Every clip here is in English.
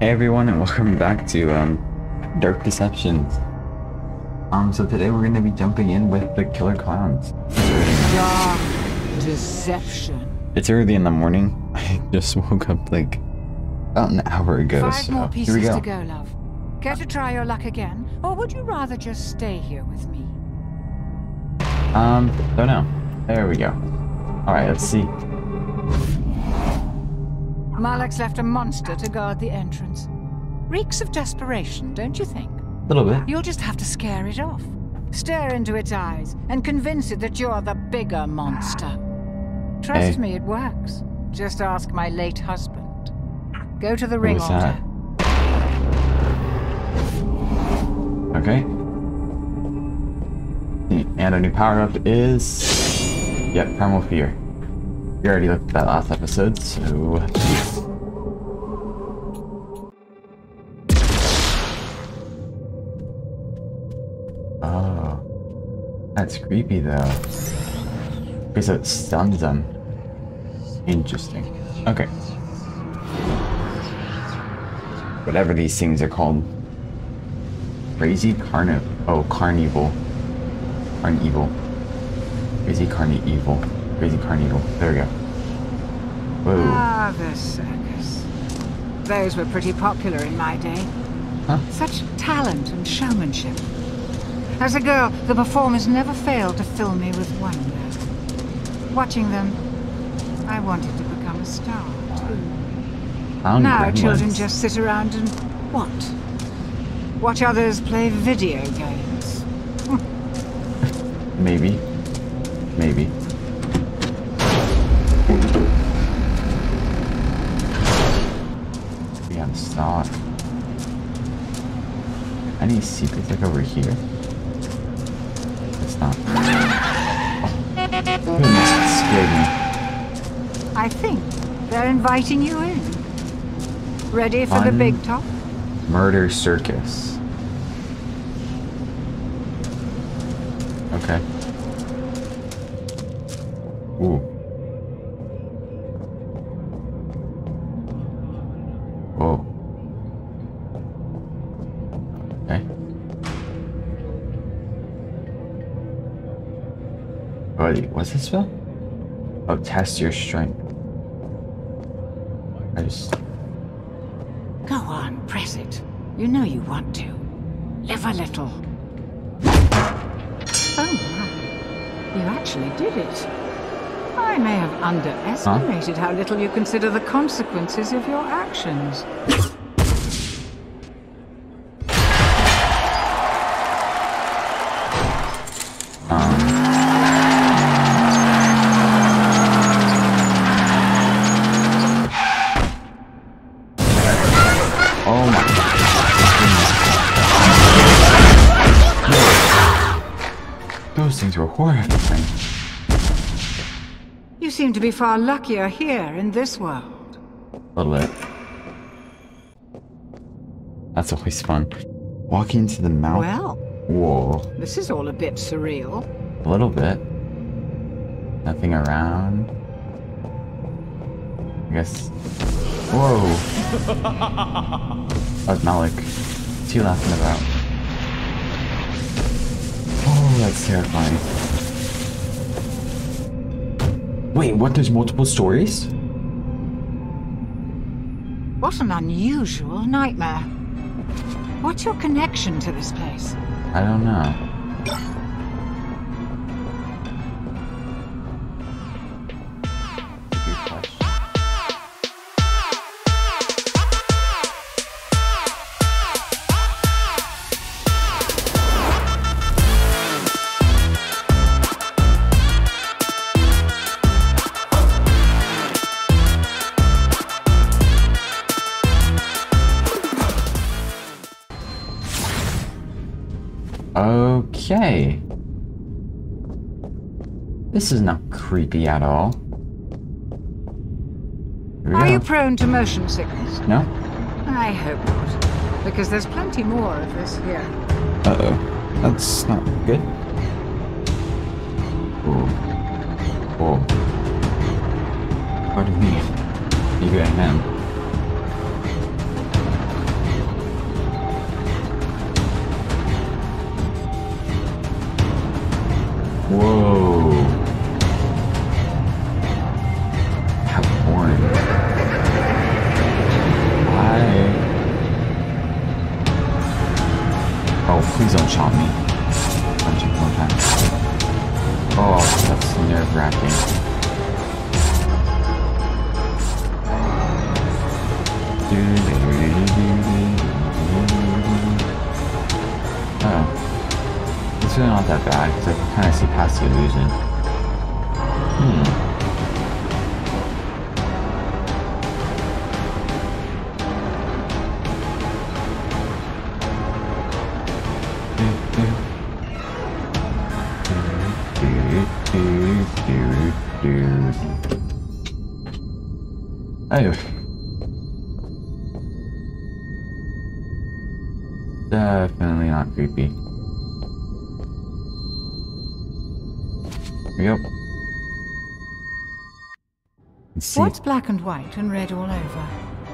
Hey everyone, and welcome back to um, Dark Deceptions. Um, so today we're gonna be jumping in with the Killer Clowns. Dark deception. It's early in the morning. I just woke up like about an hour ago. Five so more here pieces we go. to go, love. Care to try your luck again, or would you rather just stay here with me? Um, don't know. There we go. All right, let's see. Malak's left a monster to guard the entrance. Reeks of desperation, don't you think? A little bit. You'll just have to scare it off. Stare into its eyes and convince it that you're the bigger monster. Trust Hey. me, it works. Just ask my late husband. Go to the ring was altar. Okay. Hmm, and our new power up is. Yep, Primal Fear. We already looked at that last episode, so. Oh. That's creepy though. Because it stuns them. Interesting. Okay. Whatever these things are called. Crazy Carni- Oh, Carnival. Carnival. Crazy Carnival. Crazy Carnival. There we go. Whoa. Ah, the circus. Those were pretty popular in my day. Huh? Such talent and showmanship. As a girl, the performers never failed to fill me with wonder. Watching them, I wanted to become a star, too. Now children just sit around and what? Watch others play video games. Maybe. Maybe. We have stock. Any secrets like over here? It's not. Oh. It scared me. I think they're inviting you in. Ready for the big talk? Murder Circus. Okay. Ooh. What's this spell? Oh, test your strength. I just. Go on, press it. You know you want to. Live a little. Oh my. You actually did it. I may have underestimated how little you consider the consequences of your actions. Oh seem to be far luckier here in this world. A little bit. That's always fun. Walking into the mouth. Well, Whoa. this is all a bit surreal. A little bit. Nothing around. I guess. Whoa. That's Malak. What's he laughing about? Oh, that's terrifying. Wait, what? There's multiple stories? What an unusual nightmare. What's your connection to this place? I don't know. This is not creepy at all. Are you prone to motion sickness? No? I hope not, because there's plenty more of this here. Uh-oh. That's not good. Ooh. Whoa. Pardon me. You and him. Oh. It's really not that bad, because I can kind of see past the illusion. Hmm. Oh. Definitely not creepy. Here we go. Let's see. What's black and white and red all over?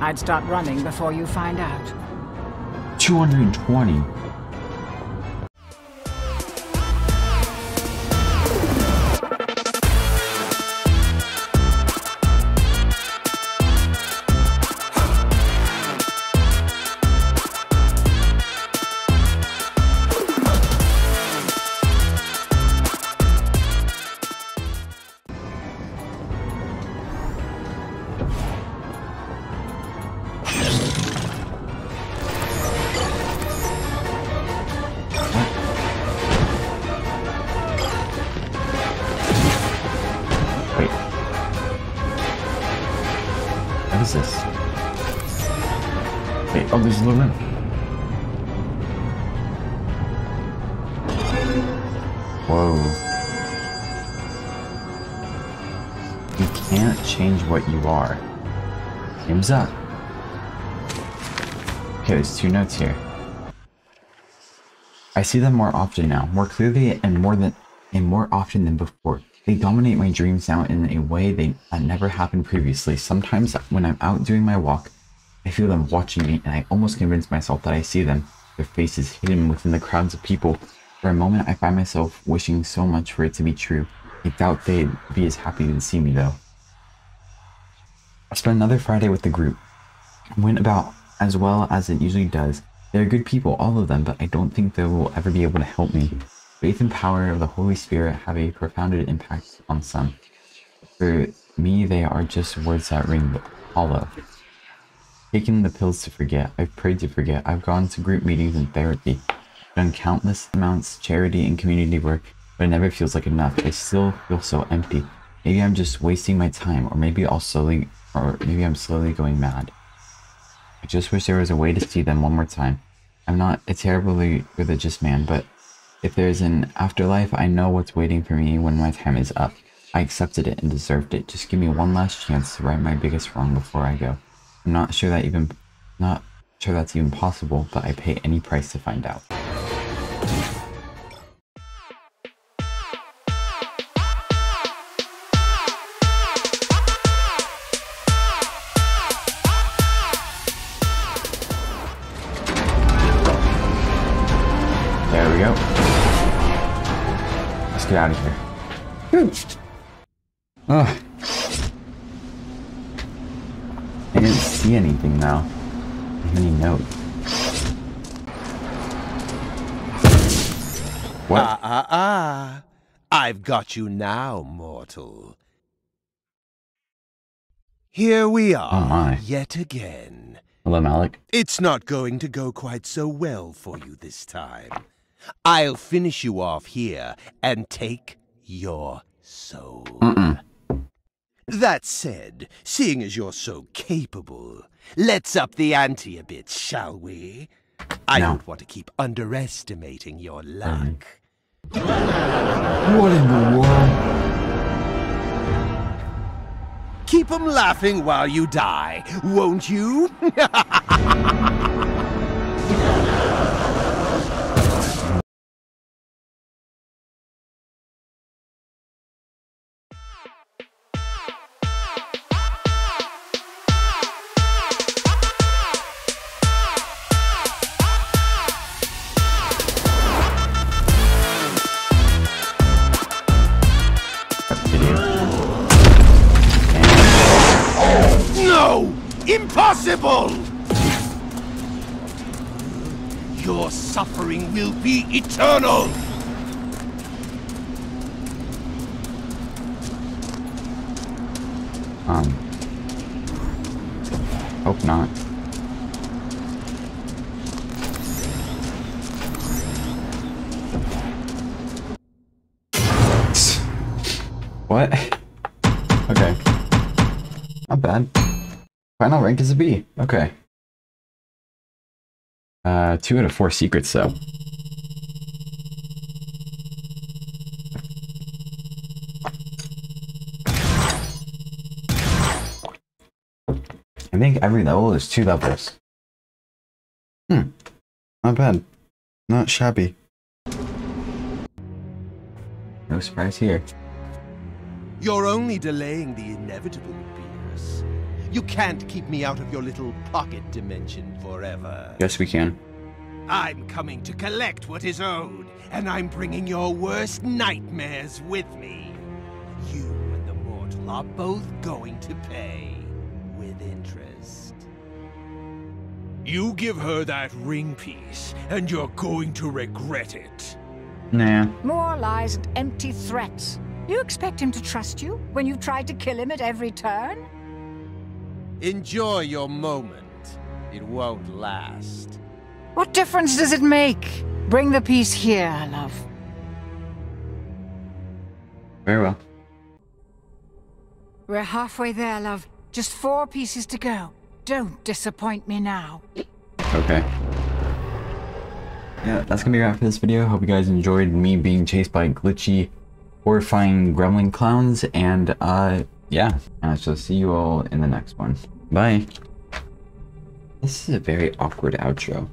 I'd start running before you find out. 220. Oh, there's a little room. Whoa. You can't change what you are. Game's up. Okay, there's two notes here. I see them more often now, more clearly and more than and more often than before. They dominate my dreams now in a way they, that never happened previously. Sometimes when I'm out doing my walk, I feel them watching me and I almost convince myself that I see them, their faces hidden within the crowds of people. For a moment I find myself wishing so much for it to be true. I doubt they'd be as happy to see me though. I spent another Friday with the group. It went about as well as it usually does. They're good people, all of them, but I don't think they will ever be able to help me. Faith and power of the Holy Spirit have a profound impact on some. For me, they are just words that ring hollow. Taking the pills to forget. I've prayed to forget. I've gone to group meetings and therapy. Done countless amounts charity and community work, but it never feels like enough. I still feel so empty. Maybe I'm just wasting my time, or maybe I'll slowly, or maybe I'm slowly going mad. I just wish there was a way to see them one more time. I'm not a terribly religious man, but if there's an afterlife, I know what's waiting for me when my time is up. I accepted it and deserved it. Just give me one last chance to right my biggest wrong before I go. I'm not sure that even not sure that's even possible, but I pay any price to find out. I didn't see anything now. Any note. What? Ah, ah, ah. I've got you now, mortal. Here we are, Oh, my. yet again. Hello, Malak. It's not going to go quite so well for you this time. I'll finish you off here and take your soul. Mm-mm. That said, seeing as you're so capable, let's up the ante a bit, shall we? I No. don't want to keep underestimating your luck. Mm. What in the world? Keep 'em laughing while you die, won't you? to do? no! Impossible! Your suffering will be eternal! Um. Hope not. What? Okay. Not bad. Final rank is a B. Okay. Uh, two out of four secrets, though. I think every level is two levels. Hmm. Not bad. Not shabby. No surprise here. You're only delaying the inevitable, Beerus. You can't keep me out of your little pocket dimension forever. Yes, we can. I'm coming to collect what is owed, and I'm bringing your worst nightmares with me. You and the mortal are both going to pay with interest. You give her that ring piece, and you're going to regret it. Nah. More lies and empty threats. You expect him to trust you when you've tried to kill him at every turn? Enjoy your moment. It won't last. What difference does it make? Bring the piece here, love. Very well. We're halfway there, love. Just four pieces to go. Don't disappoint me now. Okay. Yeah, that's gonna be it for this video. Hope you guys enjoyed me being chased by glitchy, horrifying gremlin clowns. And uh, yeah, uh, so see you all in the next one. Bye. This is a very awkward outro.